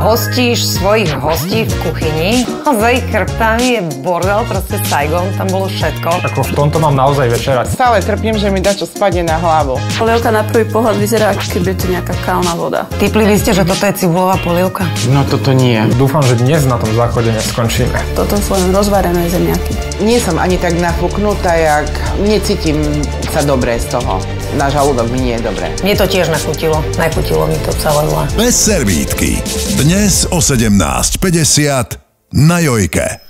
Hostíš svojich hostí v kuchyni a za ich krptami je bordel, proste Saigon, tam bolo všetko. Ako v tomto mám naozaj večerať. Stále trpím, že mi dačo spadne na hlavu. Polievka na prvý pohľad vyzerá, ako keby je to nejaká kalná voda. Typli ste, že toto je cibulová polievka? No toto nie. Dúfam, že dnes na tom záchode neskončíme. Toto sú len rozvarené zemiaky. Nie som ani tak nafúknutá, jak necítim sa dobre z toho. Na žalúdok mi nie je dobre. Mne to tiež nachutilo. Nachutilo mi to celé zle. Bez servítky. Dnes o 17.50 na Jojke.